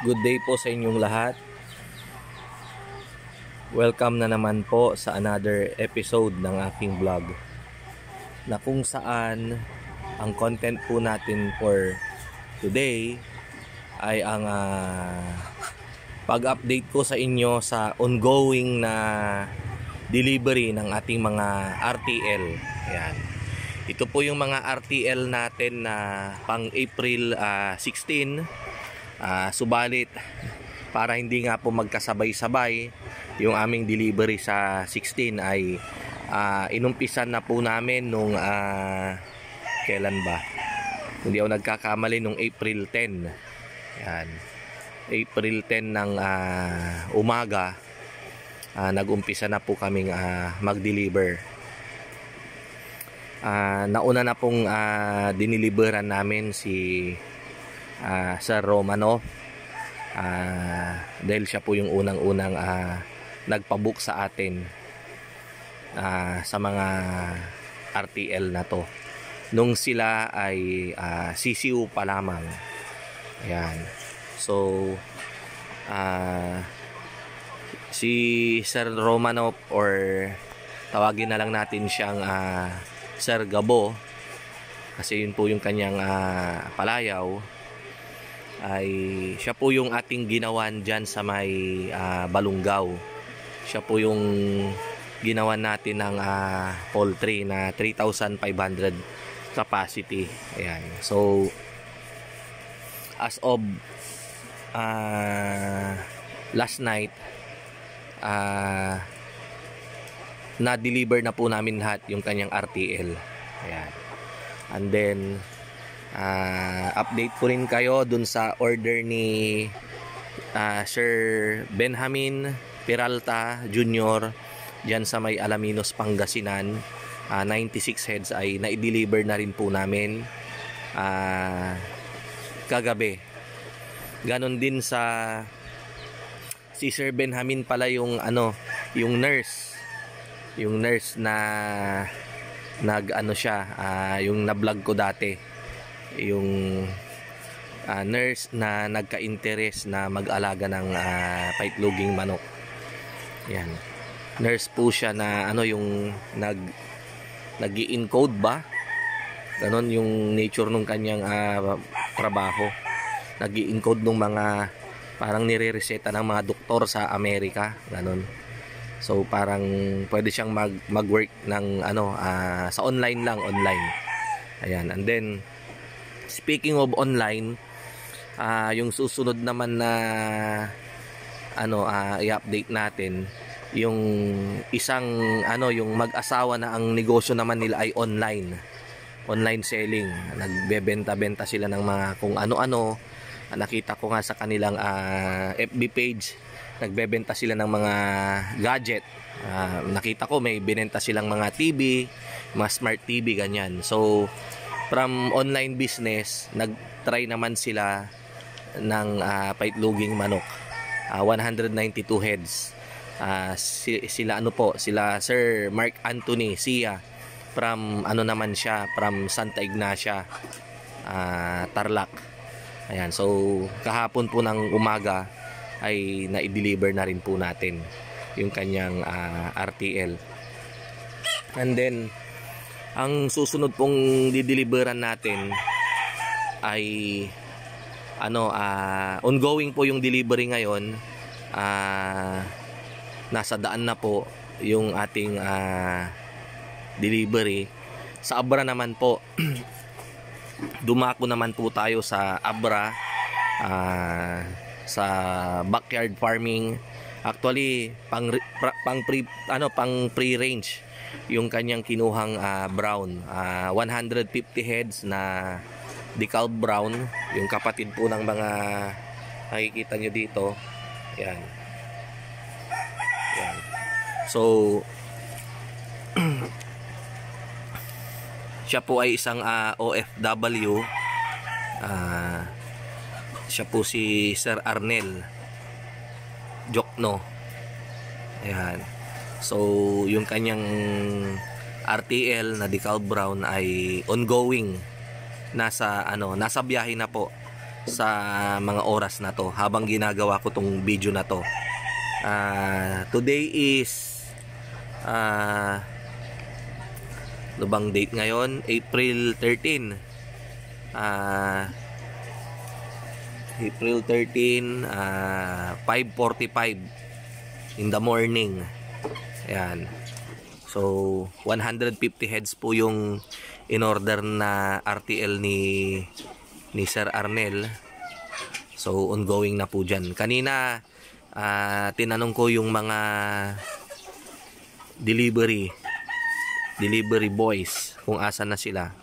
Good day po sa inyong lahat. Welcome na naman po sa another episode ng aking vlog na kung saan ang content po natin for today ay ang uh, pag-update ko sa inyo sa ongoing na delivery ng ating mga RTL. Ayan. Ito po yung mga RTL natin na pang April uh, 16. Uh, subalit para hindi nga po magkasabay-sabay yung aming delivery sa 16 ay uh, inumpisan na po namin nung uh, kailan ba? Hindi ako nagkakamali nung April 10. Yan. April 10 ng uh, umaga uh, nag-umpisa na po kaming uh, mag-deliver. Uh, nauna na pong uh, diniliberan namin si uh, Sir Romano uh, dahil siya po yung unang-unang uh, nagpabook sa atin uh, sa mga RTL na to. Nung sila ay uh, CCU pa lamang. Ayan. So uh, si Sir Romanov or tawagin na lang natin siyang uh, Sir Gabo kasi yun po yung kanyang uh, palayaw ay siya po yung ating ginawan dyan sa may uh, Balunggaw siya po yung ginawan natin ng uh, poultry na 3,500 capacity ayan so as of uh, last night uh, na-deliver na po namin lahat yung kanyang RTL. Ayan. And then, uh, update ko rin kayo dun sa order ni uh, Sir Benjamin Peralta Jr. dyan sa may Alaminos, Pangasinan. Uh, 96 heads ay na-deliver na rin po namin uh, kagabi. Ganon din sa si Sir Benjamin pala yung ano, yung nurse yung nurse na nag ano siya uh, yung na-vlog ko dati yung uh, nurse na nagka-interest na mag-alaga ng uh, paitloging manok. Yan. Nurse po siya na ano yung nag nag encode ba? Ganon yung nature nung kanyang uh, trabaho. Nag encode nung mga parang nire-reseta ng mga doktor sa Amerika. Ganon. So parang pwede siyang mag mag-work ng ano uh, sa online lang, online. Ayan. And then speaking of online, uh, yung susunod naman na ano uh, i-update natin yung isang ano yung mag-asawa na ang negosyo naman nila ay online. Online selling. Nagbebenta-benta sila ng mga kung ano-ano. Nakita ko nga sa kanilang uh, FB page nagbebenta sila ng mga gadget. Uh, nakita ko may binenta silang mga TV mga smart TV ganyan. So from online business nagtry naman sila ng uh, paitluging manok. Uh, ah, 192 heads. Uh, si, sila ano po? Sila Sir Mark Anthony Sia from ano naman siya? From Santa Ignacia uh, Tarlac. Ayan so kahapon po ng umaga ay na-deliver na rin po natin yung kanyang uh, ah, RTL and then ang susunod pong dideliveran natin ay ano uh, ongoing po yung delivery ngayon. Uh, nasa daan na po yung ating uh, delivery. Sa Abra naman po dumako naman po tayo sa Abra uh, sa backyard farming. Actually pang pang pre ano pang pre range yung kanyang kinuhang uh, brown uh, ah, 150 heads na decal brown yung kapatid po ng mga nakikita nyo dito. Yan. Yan. So siya po ay isang uh, OFW uh, siya po si Sir Arnel Jokno. Ayan so yung kanyang RTL na decal brown ay ongoing nasa ano nasa biyahe na po sa mga oras na to habang ginagawa ko tong video na to. Uh, today is uh, ano bang date ngayon? April 13. Uh, April 13, uh, 5.45 in the morning. Ayan. So, 150 heads po yung in order na RTL ni ni Sir Arnel. So, ongoing na po dyan. Kanina, uh, tinanong ko yung mga delivery delivery boys kung asa na sila.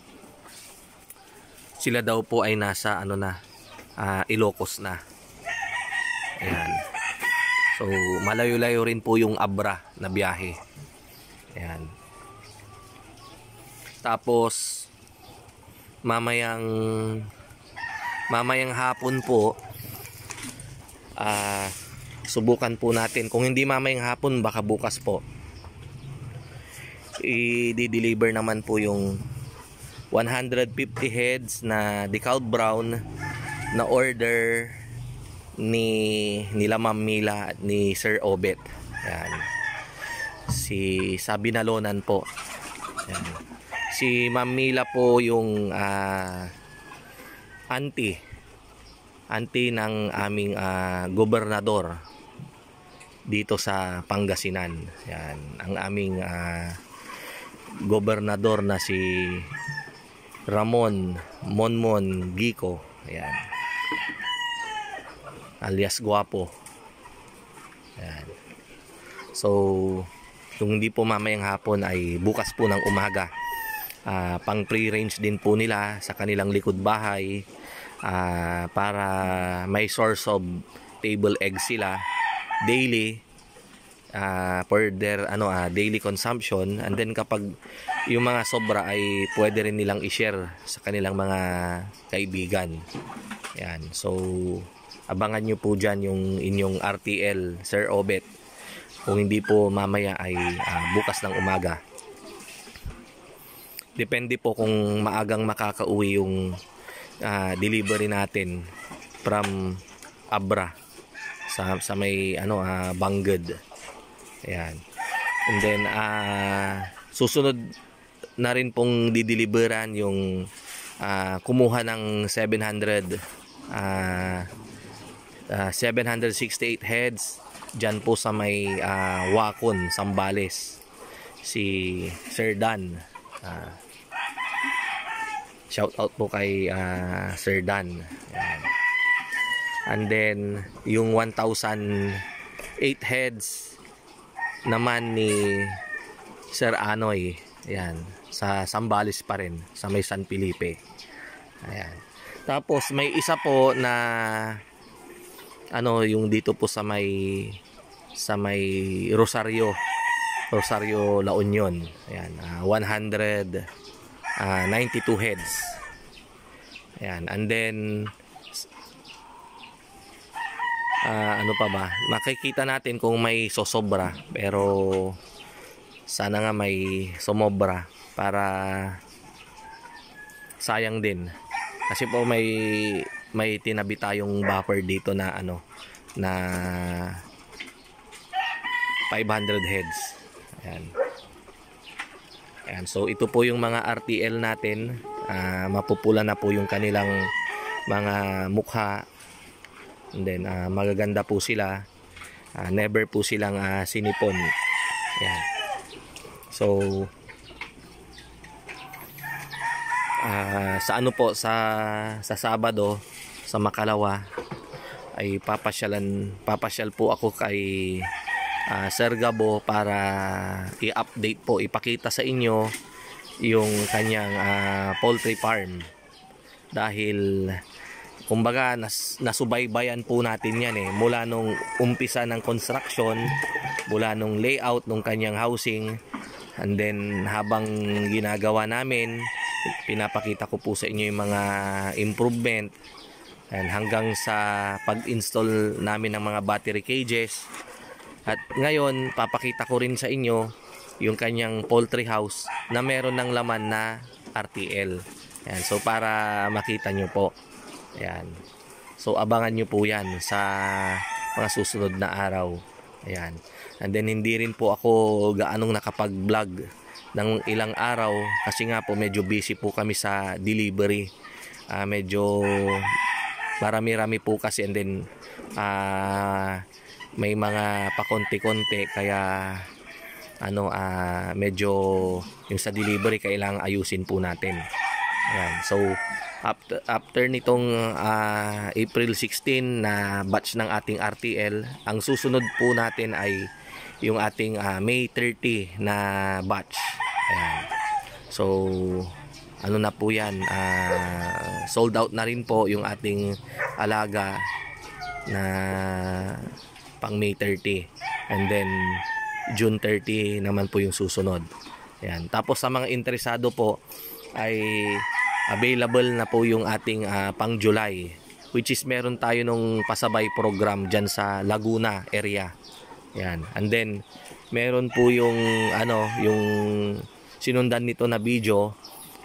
Sila daw po ay nasa ano na, uh, Ilocos na. Ayan. So, malayo-layo rin po yung Abra na biyahe. Ayan. Tapos, mamayang mamayang hapon po uh, subukan po natin kung hindi mamayang hapon baka bukas po i-deliver naman po yung 150 heads na decal brown na order ni nila Ma'am Mila at ni Sir Obet yan si Sabi Nalonan po yan. si Ma'am Mila po yung uh, auntie auntie ng aming uh, gobernador dito sa Pangasinan. Yan, ang aming uh, gobernador na si Ramon Monmon Gico. Yan. Alias Guapo. Yan. So, kung hindi po mamayang hapon ay bukas po ng umaga. Uh, pang pre-range din po nila sa kanilang likod bahay. Uh, para may source of table eggs sila daily. Uh, for their ano uh, daily consumption. And then kapag yung mga sobra ay pwede rin nilang i-share sa kanilang mga kaibigan. Yan. So abangan nyo po dyan yung inyong RTL Sir Obet kung hindi po mamaya ay uh, bukas ng umaga depende po kung maagang makakauwi yung uh, delivery natin from Abra sa sa may ano uh, Bangged. Ayan. And then uh, susunod na rin pong dideliveran yung uh, kumuha ng 700 uh, uh, 768 heads dyan po sa may uh, Wakon, Sambales si Sir Dan uh, Shout out po kay uh, Sir Dan. And then yung 1,008 heads naman ni Sir Anoy. Ayan, sa Sambales pa rin, sa may San Felipe. Ayan. Tapos may isa po na ano yung dito po sa may sa may Rosario Rosario La Union. Ayan, uh, 100 uh, ah, 92 heads. Ayan and then uh, ano pa ba? Makikita natin kung may sosobra pero sana nga may sumobra para sayang din. Kasi po may may tinabi tayong buffer dito na ano na 500 heads ayan Ayan, so ito po yung mga RTL natin. Uh, mapupula na po yung kanilang mga mukha. And then uh, magaganda po sila. Uh, never po silang uh, sinipon. Ayan. So uh, sa ano po sa sa Sabado sa Makalawa ay papasyalan papasyal po ako kay uh, Sir Gabo para i-update po, ipakita sa inyo yung kanyang uh, poultry farm. Dahil kumbaga nas, nasubaybayan po natin yan eh mula nung umpisa ng construction mula nung layout ng kanyang housing and then habang ginagawa namin pinapakita ko po sa inyo yung mga improvement and hanggang sa pag-install namin ng mga battery cages at ngayon, papakita ko rin sa inyo yung kanyang poultry house na meron ng laman na RTL. Ayan, so para makita nyo po. Ayan. So abangan nyo po yan sa mga susunod na araw. Ayan. And then hindi rin po ako gaanong nakapag-vlog ng ilang araw kasi nga po medyo busy po kami sa delivery. Uh, medyo marami-rami po kasi and then uh, may mga pakonti-konti kaya ano uh, medyo yung sa delivery kailangang ayusin po natin. Ayan. So after, after nitong uh, April 16 na batch ng ating RTL, ang susunod po natin ay yung ating uh, May 30 na batch. Ayan. So ano na po yan uh, sold out na rin po yung ating alaga na pang May 30 and then June 30 naman po yung susunod. Ayan. Tapos sa mga interesado po ay available na po yung ating uh, pang July which is meron tayo nung pasabay program dyan sa Laguna area. Ayan. And then meron po yung ano yung sinundan nito na video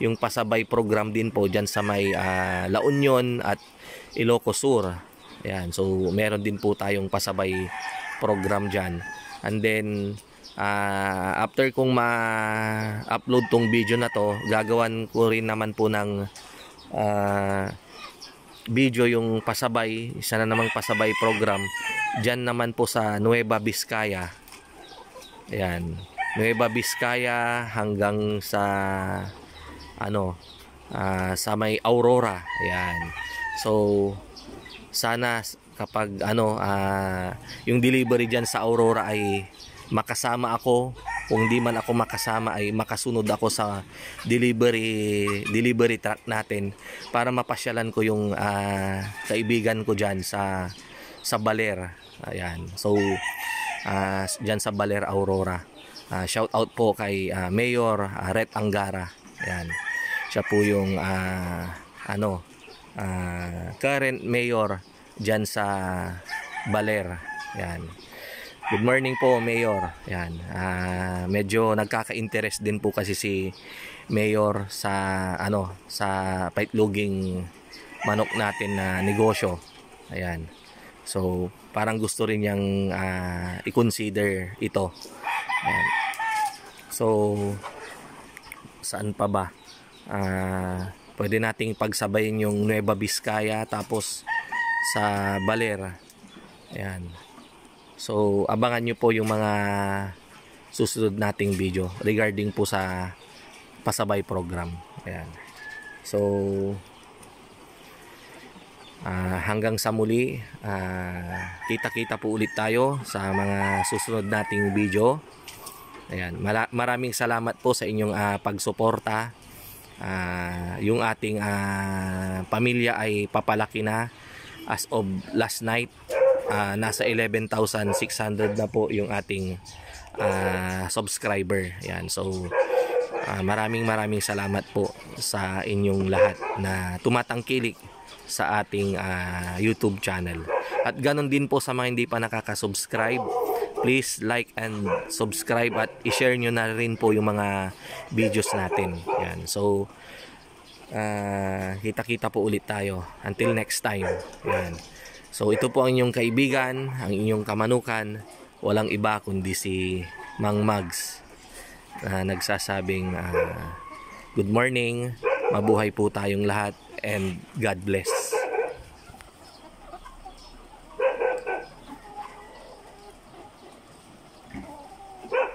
yung pasabay program din po dyan sa may uh, La Union at Ilocos Sur. Ayan. So meron din po tayong pasabay program dyan. And then uh, after kong ma-upload tong video na to, gagawan ko rin naman po ng uh, video yung pasabay, isa na namang pasabay program diyan naman po sa Nueva Vizcaya. Ayan. Nueva Vizcaya hanggang sa ano uh, sa may Aurora. Ayan. So sana kapag ano uh, yung delivery diyan sa Aurora ay makasama ako kung di man ako makasama ay makasunod ako sa delivery delivery truck natin para mapasyalan ko yung uh, kaibigan ko diyan sa sa Baler. Ayan. So uh, diyan sa Baler Aurora. Uh, shout out po kay uh, Mayor uh, Ret Angara. Ayan siya po yung uh, ano uh, current mayor dyan sa Baler. Yan. Good morning po, Mayor. Yan. Uh, medyo nagkaka-interest din po kasi si Mayor sa ano, sa paitloging manok natin na negosyo. Ayan. So, parang gusto rin niyang uh, i-consider ito. Ayan. So, saan pa ba? Uh, pwede nating pagsabayin yung Nueva Vizcaya tapos sa Baler. Ayan. So, abangan nyo po yung mga susunod nating video regarding po sa pasabay program. Ayan. So, uh, hanggang sa muli, uh, kita-kita po ulit tayo sa mga susunod nating video. Ayan. Maraming salamat po sa inyong uh, pagsuporta. Uh, yung ating uh, pamilya ay papalaki na as of last night. Uh, nasa 11,600 na po yung ating uh, subscriber. Yan so uh, maraming maraming salamat po sa inyong lahat na tumatangkilik sa ating uh, YouTube channel. At ganon din po sa mga hindi pa nakaka-subscribe please like and subscribe at i-share nyo na rin po yung mga videos natin. Yan. So uh, kita-kita po ulit tayo. Until next time. Yan. so ito po ang inyong kaibigan ang inyong kamanukan. Walang iba kundi si Mang Mags na uh, nagsasabing uh, good morning. Mabuhay po tayong lahat and God bless